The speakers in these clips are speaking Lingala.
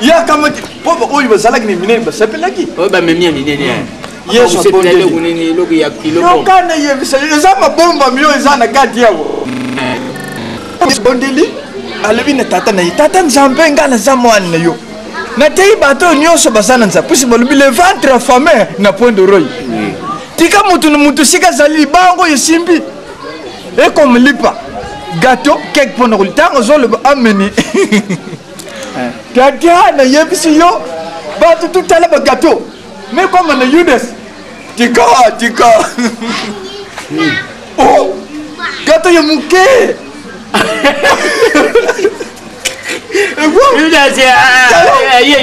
yakamati mpo oyo bazalaki na minene basepelaki oyo bamemi ya minene yesu abondeliyokana yebisa eza mabomba miyo eza na kati yako bondeli alobi na tata na ye tata nzambe ngai naza mwana na yo nateyi bato oyo nyonso baza na nzambe pusi balobi le ventre afame na point de roi tika motu na motu sika azali libango oyo esimbi ekomlipa gato keke mpo na koli ntango ozoloba ameni Dada na yebisi yo batu tutala ba gato me koma na udes tika tika oh gato ya moke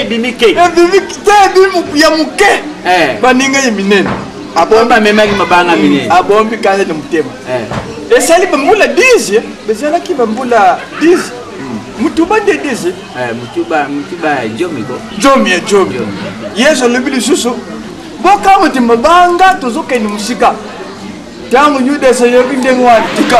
ebimi te ebimi ya moke eh. baninga ye minene abomamemaki mabanga minene abombi kanda na motema eh. esali bambula 10 ezalaki bambula 10 mutuba nde dese eh, mutuba mutuba ya jomi ko jomi ya jomi yesu alobi lisusu bokamwa te mabanga tozokende mosika ntango yudasi ayoki ndenge wana tika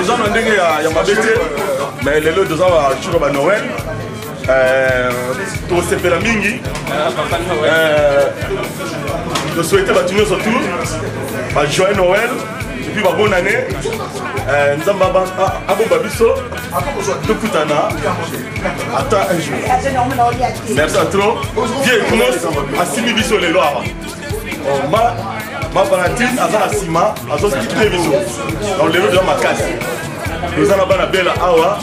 eza na ndenge ya mabe te mais lelo toza bacuro ba noel Euh, tosepela mingi euh, tosouhaite bato nyonso tour bajoye noël epuis babon année euh, nzambe abomba biso tokutana ata un jour merci à trop vie eknos asimi biso lelo awa oh, ma mapalatine aza na nsima azokite biso donc lelo toza makasi toza na bana bela awa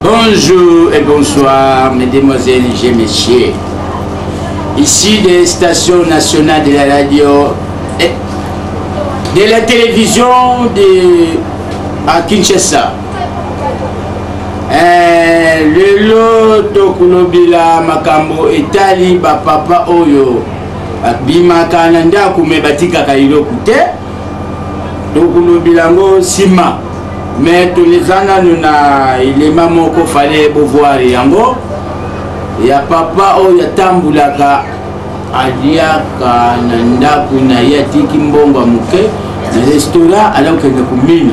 Bonjour et bonsoir, mesdemoiselles et messieurs. Ici des stations nationales de la radio, et de la télévision de, à Kinshasa. eh, lelo tokolobela makambo etali bapapa oyo babimaka na ndako me batikaka eloko te tokolobela yango nsima me toleza nano na elema moko fale bovoir yango ya papa oyo atambulaka aliaka na ndako na ye atiki mbongo ya moke na restaurant alakokende komina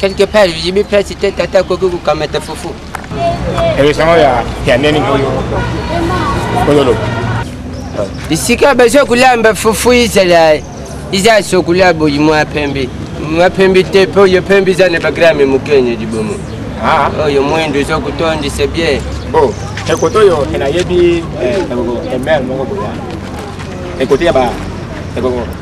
quelque part jibi place te tata akoki kokamata fufu esango ya ndeni oyo ozoloba bisika bazo kolamba fufu izala iza sokola boyi mwa pembe mwa pembe te mpe oyo pembe iza na bagrame mokene libomo ah. oyo mwendo ozo kotondisa bien oh, ekoto oyo enayebi eh, emere moko boya ekoto ya ba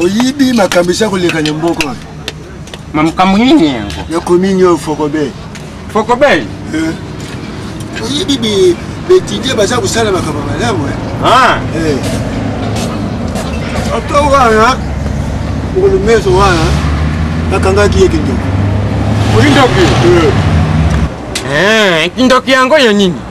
oyibi makambo eza koleka na mboka makambo nini yango nakomi nio fokobe fokobe eh. oyibi betidie baza kosala makambo malamu eh. ah. eh. ata wana okolomeso wana bakangaki ye kindoko olindoki kindoki yango ya nini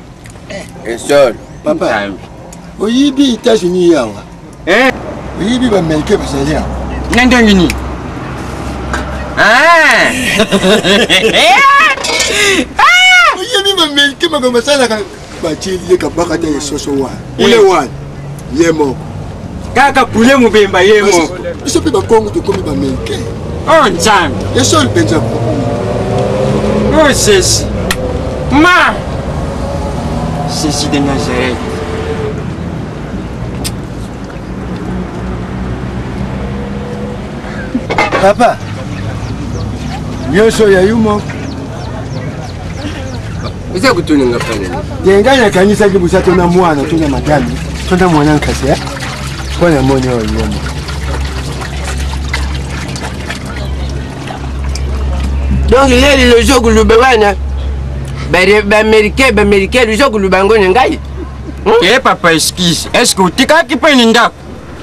Esol. Papa. Oyibi États-Unis yawa. Eh. Oyibi ba Américains bazali yawa. Na ndenge nini? Ah. Oyibi ba Américains makambo basalaka batieli ye kabaka te esoso wana. ule wana ye moko kaka pule mobemba ye moko biso mpe bakongo tokomi bamericain o oh, nzambe ya soni mpenza o oh, sesi ma sesi de nazareth papa nyonso ya yo moko oza kotuna nga pale yengai nakanisaki boza to na mwana to na madame to na mwana nkasi eh? mpo na moni oyo yomo donc ye lelo ozo koloba wana baaméricain baaméricain ozo koloba yango na ngai e papa eskise eske otikaki mpe ni ndako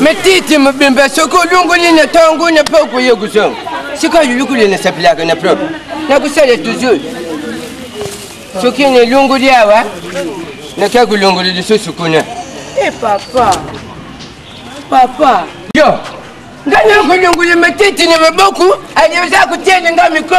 me titi mobimba soki olongoli na ntango na mpe okoye kozonga sika lolokoli nasapelaka na propre nakosala toujours soki nalongoli awa nakia kolongola lisusu kuna e eh, papa papa yo ngai nakolongola matiti na maboko alioza kotiele ngai mikro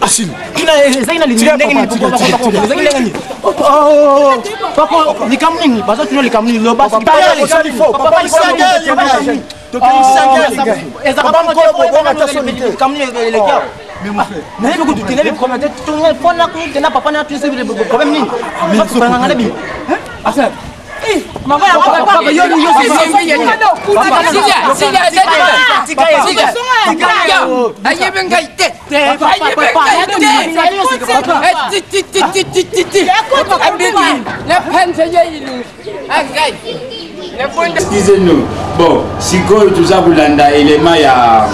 asili ezalaki na likambo nini baza tuna likambo nini loba nayebi kutu tena biproblème te tona papa na tuna problème nini ayebi ngai te excusez nous bon sikoyo toza kolanda elema ya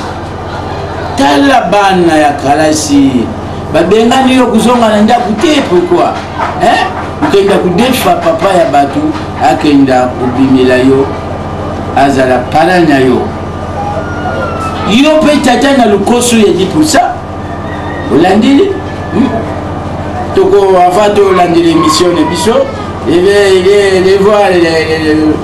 tala bana ya kalasi babengani yo kozonga na ndako te pourkui eh? okenda kodefa papa ya bato akenda kobimela yo azala para na yo yo mpe tata na lokoso ya dipusa olandeli hmm? toko avant tolandela émission na biso evoile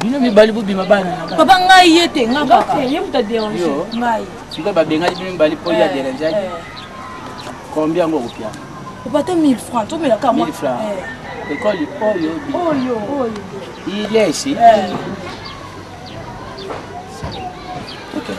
bino mibali bobima bana papa ngai ye te ngai kaka ye moto aderange ngai sikoyo babengaki bino mibali mpo ye aderangeaki eh, eh. kombi yango okopia papa te 1000 francs tomela kaka 1000 francs eh. ekoli oyo oyo oyo ilesi okay.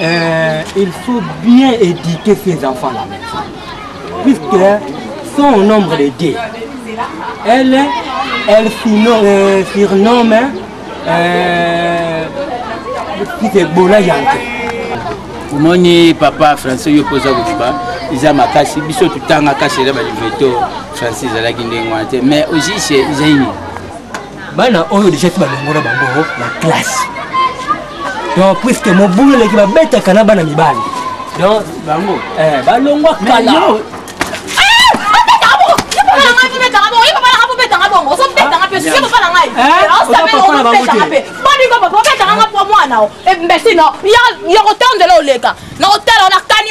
Euh, il faut bien éduquer ses enfants là puisque sont au nombre de deux. Elle, elle euh, surnomme euh, Kitebola Yanke. omoni papa français yo mpo oza kokipa eza makasi biso totangaka sela baliveto français ezalaki ndenge wana te mais ojise eza nini bana oyo deja ti balongola bango na classe donc puiske mobulu eleki babetaka na bana mibali donc bango eh, balongwa kala obetanga mwana imbesino yakotandela oleka nakotala nakani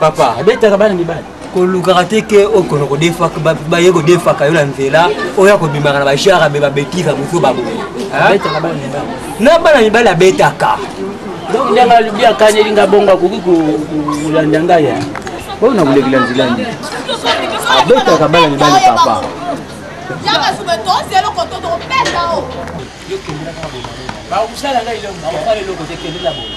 papa abetaka bana mibali kolukaka te ke okono kodefaka baye kodefaka yo na nzela oyo akobimaka na bajara me babetisa mosu baboye na bana mibali abetaka donc ndenge alobi akaneli nga bongo akoki kolanda ngai ya oyo na kolekela nzela nde abetaka bana mibali papa bakosala ngai eloko bakosala eloko te kende na boye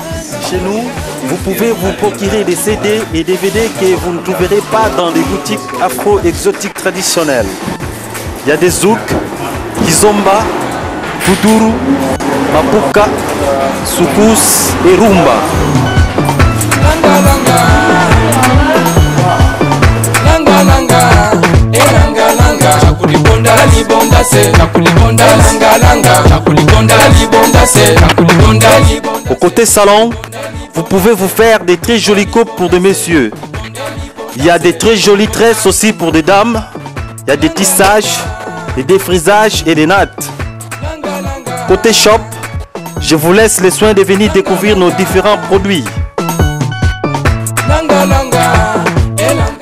Chez nous, vous pouvez vous procurer des CD et DVD que vous ne trouverez pas dans les boutiques afro-exotiques traditionnelles. Il y a des zouk, kizomba, kuduru, mapuka, soukous et rumba. Au côté salon, vous pouvez vous faire des très jolies coupes pour des messieurs. Il y a des très jolies tresses aussi pour des dames. Il y a des tissages, des frisages et des nattes. Côté shop, je vous laisse les soins de venir découvrir nos différents produits.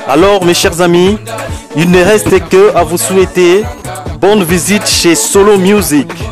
Alors mes chers amis, il ne reste que à vous souhaiter Bonne visite chez Solo Music,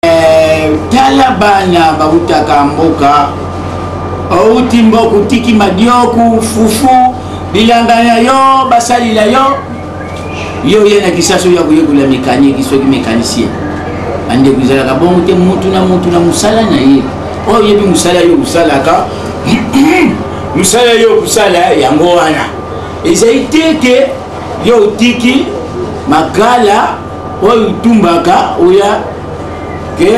eh, tala bana bautaka mboka outi mboka utiki madioku fufu bilanga na yo basalila yo yo oye na kisasa oyo akoyekola mekaniki soki mekanisien bandeko ezalaka bongo te mutu na mutu na mosala na ye oyo oyebi mosala yo osalaka mosala yo okosala yango wana ezali te te yo otiki makala oyo tumbaka oya ke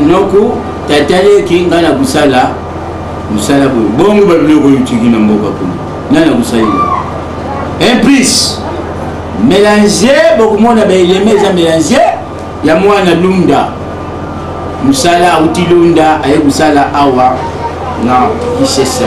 noku tataleki ngai na kosala mosala boye bongo babiloko oyo tiki na mboka kuna ngai na kosalela un plus melange bokomona baeleme eza melange ya mwana lunda mosala auti lunda aye kosala awa na kisesa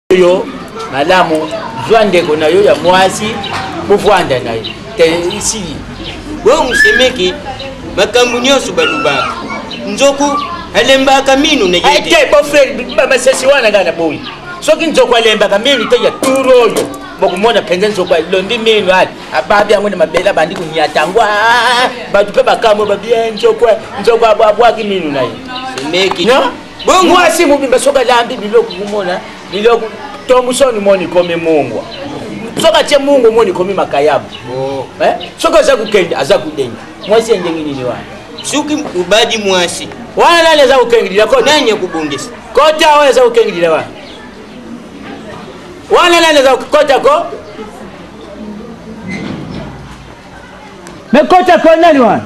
yo malamu zwa ndeko na yo ya mwasi bovanda na ye esili oyo mosemeki makambo nyonso balobaka nzoku alembaka mino na ye te bofrere masese wana ngai na boyi soki nzoku alembaka mino te ya turu oyo bokomona mpenza nzoku alombi mino ali ababi yango na mabele abandi konyata yango bato mpe bakambo babie nzoku nzoku abwaki mino na ye semeki no mwasi mobimba soki alambi biloko komona biloko tomusoni moni komi mungwa soki atye mungu omoni komi makayabu oh. eh? soki aza kokende aza kodenga mwasi ya ndenge nini wana soki obadi mwasi wana nani aza kokengilila ko nani akobongisa kota oyo aza kokengilila wana wana nani aza kota ko me kota ko nani wana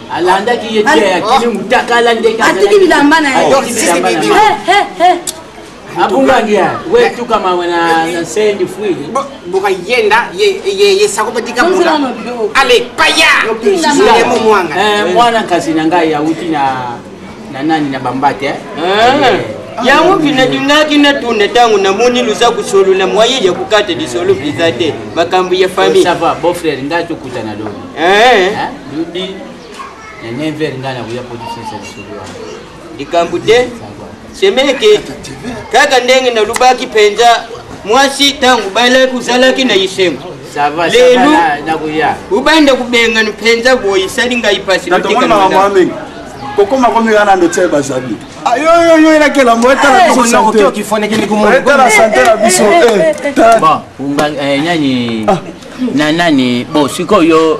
alandaki ye te akimi mutakala ndenge atiki bilamba na ye abungangi ya we tuka mawe na nsendi fuili boka yenda ye sako batika bula ale paya lemo mwanga mwana kasi na ngai awuti na na nani na bambate eh? Eh. yango kinadingaki natuna ntango namoni luza kosolola moye ya kokata lisolo mpenza te makambo ya famillesava bofrere ngai tokutana lobi eh. lobi na never ngai nakoya potisesa lisolo wana likambo te semeke kaka ndenge nalobaki mpenza mwasi ntango balaki ozalaki na isengo lelo obanda kobengana mpenza boye esali ngai mpasi kokoma komika na ndotiaye bazabi ayoyoyo elakela mo etala biso santeetala sante na biso nani na nani bo sikoyo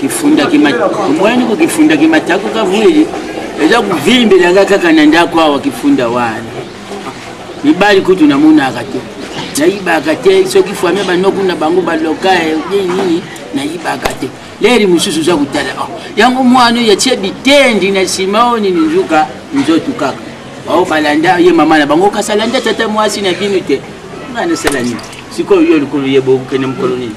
kifundaki omwani ko kifundaki matako kavwili eza kovimbelanga kaka na ndako awa kifunda wana mibali kutu namonaka te nayibaka te soki fwame banoku na bango baloka eh, nini nayibaka te leri mosusu oza kotala oh, yango mwana oyo atie bitendi na nsima oyo nini nzuka nzotu kaka bao balanda ye mama na bango kasalanda tata mwasi na bino te nga nasala nini sikoyo yo likolo ye bokende mokolo nini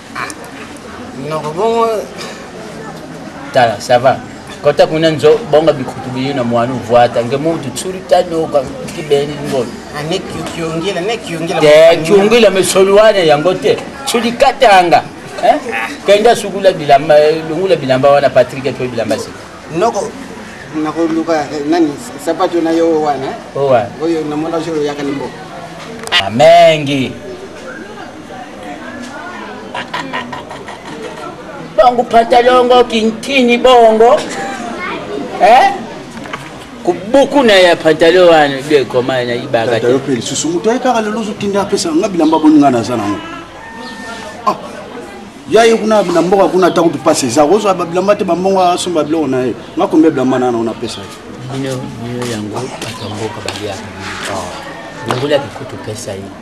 noko bongo tala ça va kota kuna nzo bonga bikutu biyo na mwana uvwata nge muntu tsuri tanoka kibeni ngolo te kiungila misolo wana yango te tsuri katanga eh? kenda sukula bilamba lungula bilamba wana patrik to bilamba si noko nakoluka nani sapato na yo wana oyo namona oyo oyaka nimbo amengi bongo pantalongo kintini bongo eh? kobokuna ya pantalo wana nde ekoma nayibaka te mpe lisusu moto aye kaka lelo ozotinda apesa nga bilamba boni ngai naza nango ah, ya ye kuna na mboka kuna ata kutu mpasi eza kozwa babilamba te bambongo asomba biloko na ye nga kombe bilamba na yango napesa ye bino bino yango bato ya mboka baliaka ah. longola kikutu pesa ye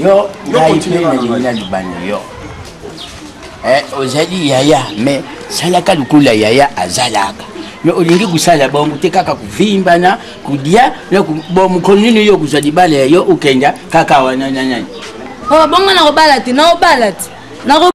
yo ngai mpe nalingi naloba na yo eh, ozali yaya me salaka lokola yaya azalaka me olingi kosala bongo te kaka kovimbana kolia bo mokolo nini yo kozwa libala ya yo okenda kaka wana nanani oh, bongo nakobala te nakobala te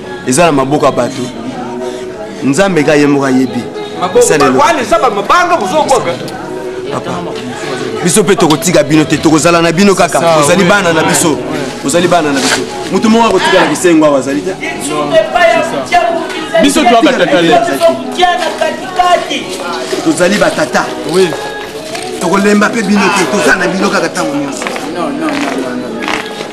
eza na maboko ya bato nzambe ka ye moko ayebi biso mpe tokotika bino te tokozala na bino kaka ozali bana na biso ozali bana na biso motu moko akotika na bisengo awa azali te biso twa batata le tozali batata tokolemba mpe bino te toza na bino kaka ntango nyonso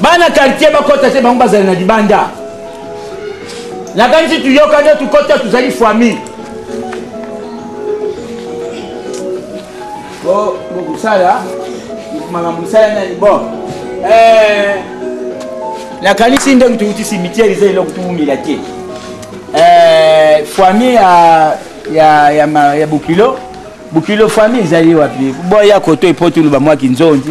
bana quartier bakota te bango bazali na libanda nakanisi tuyokani tukota tozali famille po bokosala makambo mosala nani bon eh, nakanisi ndenge touti cimetiere eza eloko toumela te eh, famille ya, ya, ya, ya, ya bokilo bokilo famille ezali wapi boya koto epo toloba mwa kinzonzi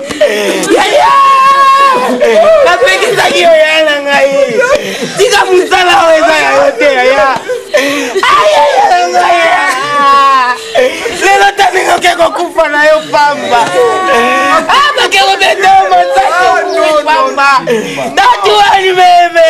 yaya napekisaki yo yaya na ngai tika mosala oyo eza ya yo te yaya ayaya na ngai lelo taninga oke kokufa na yo pamba abake kobeta yo masasi pamba tatuani bebe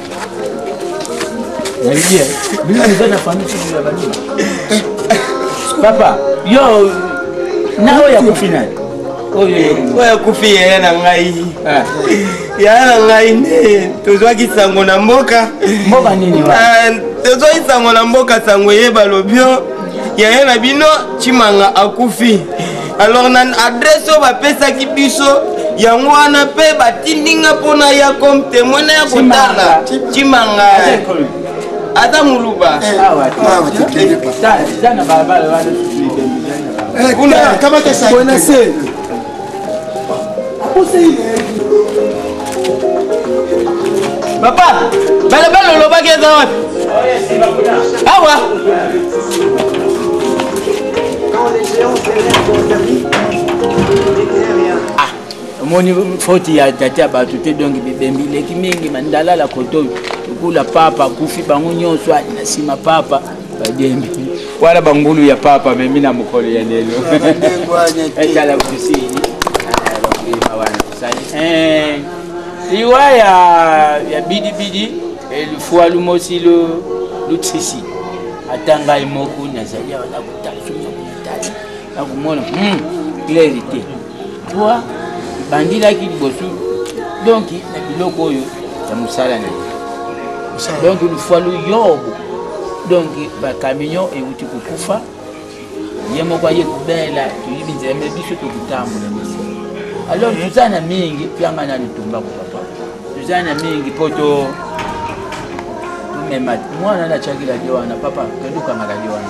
papa yo na oyo akufi na oyo akufi yaya na ngai ah. yaya na ngai nde tozwaki sango na mboka mboka nini ah, tozwaki sango na mboka sango eye balobio yaya na bino chimanga akufi alors na adresse oyo bapesaki biso yango wana mpe batindi nga mpo naya comme témoin naya kotala cimanga aza muluba kuna papa balabala olobaki eza wapi awa ah, omoni foti ya tata ya bato te donki bibembi leki mingi mandalala kotoyo lokula papa akufi bango nyonso ali na nsima papa bagembi wana bangulu ya papa memi na mokolo ya lelo etala kusini bakulima wana osali eh, liwa ya bidibidi eh, lufua lumosi lutsisi ata ngai moku nazali awa na kotala soki nakomitali akomona hmm, claire te toi bandilaki liboso donk na biloko oyo ya mosala na ye donk lufalu yobo donk bacamion euti kokufa ye moko aye kobela toyibi nzela me biso tokotambola misi alors toza na mingi pianga na litumba ko papa toza na mingi mpo to tomema mwana na atyaki radio wana papa todukangaka radio wana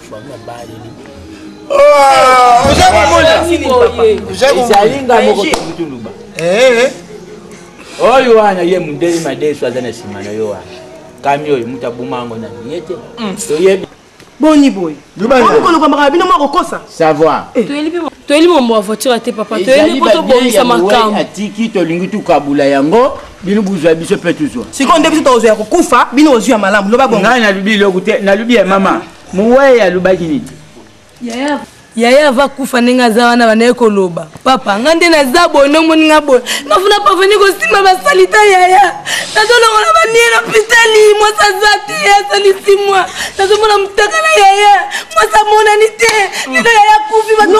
ezalinga moko toluba oyo wana ye mondeli madesu aza na nsima na yo wana kami oyo moto abuma yango na ye te mm. toyebi boni boye kolokamaka na bino mwa kokosa savoir eh. toyeli mombo ya voiture te papa toyeli mpo tobongisa makambo atiki tolingi tukabula yango bino bozwa biso mpe tozwa sikoyo nde biso tokozwa ya kokufa bino ozwi ya malamu loba bongo ngai nalubi eloko te nalubi ya mama mowei alobaki nini yaya ava kufa ndenge aza wana banaye koloba papa nga nde naza boye nde omoni nga boye nafuna paveni kosimba basalita yaya nazolongola banie na pitali mwasi aza te yaya asalisi mwa nazomona motaka na yaya mwasi amonani te lelo yaya kufi bato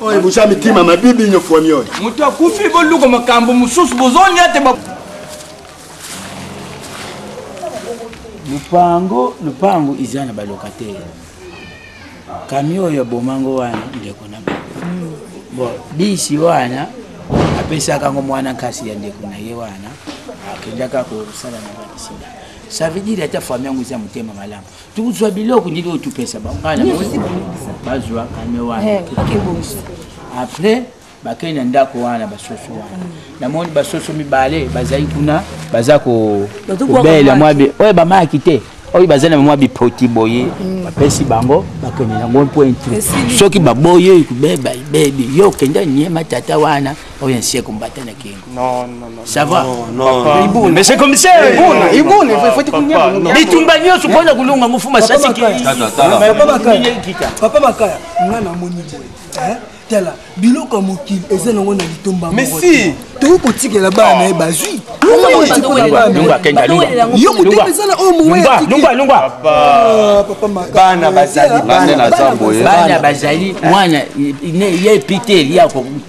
oyo boza mitima mabe bino fwami oyo moto akufi boluka makambo mosusu bozolia te lupango lupango iza na balocataire kamio oyo abomango wana ndeko na bo bisi wana apesaka ngo mwana nkasi ya ndeko na ye wana akendaka kosala na bakisina ça veut dire ata fami yango eza motema malamu tozwa biloko ndenge oyo topesa bango bana bazwa kame wana eh, après bakei na ndako wana basoso wana mm. namoni basoso mibale bazali kuna baza kobela mwa oyo bamaki te oyo baza na mwa bipoti boye mm. bapesi bango bakende yango mpo intu soki baboyi oyo kobeba ibebi yo okenda niema tata wana oyo nsi ekombata na kingo ça va mais c'est comme ça bitumba nyonso mpo na kolonga yango fuma sasipapa makaya nga namoni boye tala biloko ya mokili eza nango na litomba mesi tokoki kotikela bana na ye bazwi yo motema eza na oyo mowebana bazali mwana ye pite elia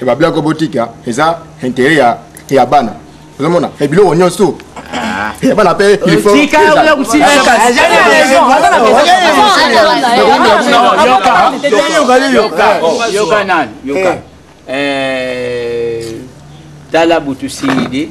e ba blague botika eza intérêt ya ya bana ozomona e biloko nyonso ya bana mpe tala butu singide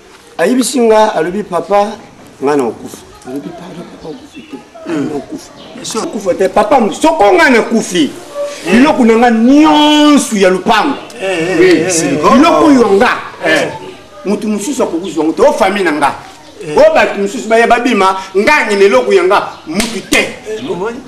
ayebisi nga alobi papa nga na okufa alobi pardon papa okufi te na okufa esi okufa te papa soko nga na kufi eh. biloko na nga nyonso ya lopango eh, eh, biloko oyo nga moto mosusu akoki zwango te o famille na nga o bato mosusu baya babima ngangi na eloko ya nga motu te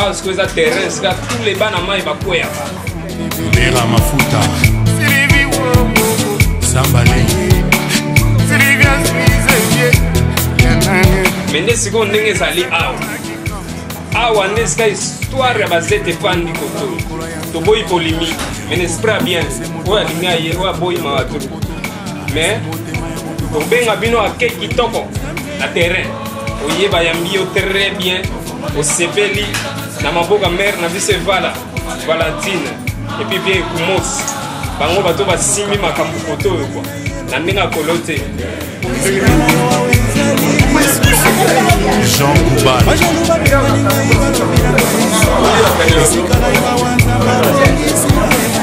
awa sikoyo eza terrain sika tous les bana mai bakweyaka lera mafuta sambale me nde sikoyo ndenge ezali awa awa nde esika histoire ya bazete efandi koto toboyi polimike me nesprit ya bien oyo alingi aye oyo aboyi mawa to mais tobenga bino ake kitoko na terrain oye bayambi yo très bien osepeli na maboka mare na biso evala valentine epuis vie ekumos bango bato basimbi makambo koto oyo kwa na ndenge akolo te jean kubal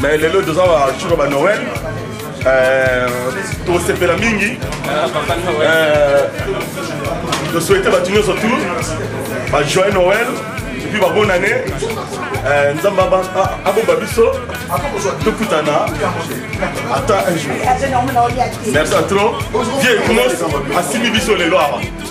mais lelo toza bacuro ba noel euh, tosepela mingi euh, tosouhaite bato nyonso tour bajoyeux noel epuis babon année euh, nzambe abomba biso tokutana ata un jour merci à trop vieux knos asimi biso lelo awa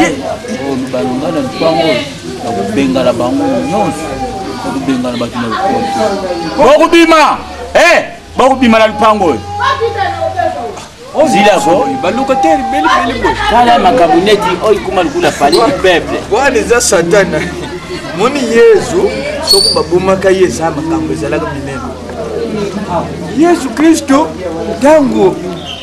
ye oh, balonga na lipango bakobengana bango nyonso bakobengana bato na lokola bakobima eh, bakobima na lipango oyo oh, zila ko balocataire belibeli boye tala makambo neti oyo ekoma lokola pali du peuple wana eza satana moni yezu soki babomaka ye eza makambo ezalaka minene yesu kristo ntango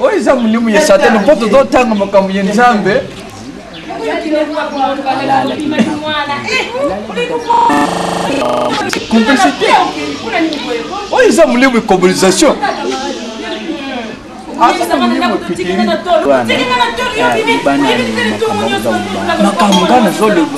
oyo eza molimo ya satana mpo tozotanga makambo ya nzambe complicité oyo eza molimo ya cobolisation makambo nga nazoloba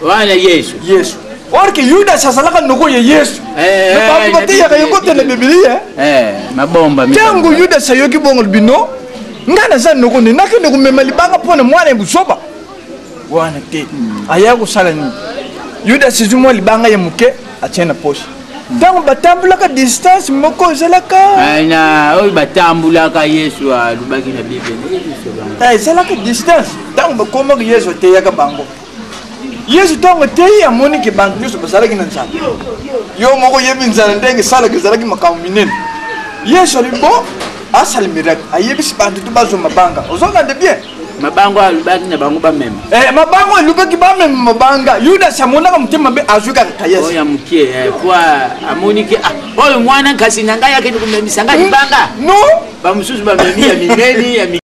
wana yesu yesu or ke yudasi azalaka noko ye yesu eh, eh, bato bateyaka yango te na bibilia eh, mabomba ntango yudasi ayoki bongo bino ngai naza noko nde nakende komema libanga mpo na mwana ya buzoba wana te aya kosala nini yudasi ezwi mwa libanga ya moke atye na poche ntango batambolaka distance moko ezalaka na oyo batambolaka yesu alobaki na biblia ezalaka distance ntango bakomaki yesu ateyaka bango yesu ntango eteyi amoni ke bantu nyonso bazalaki na nzala yo moko oyebi nzala ndenge esalaka ezalaki makambo minene yesu alobi bo asala miracle ayebisi bantu to bazwa mabanga ozonga nde bien mabango alobaki na bango bamema eh, mabango alobaki bamema mabanga yudasi amonaka motema mabe azwi kaka kayasi ya moke eh, po amoni ke ah, oyo mwana kasi na ngai akende komemisa ngai libanga no bamosusu bamemi ya minene ya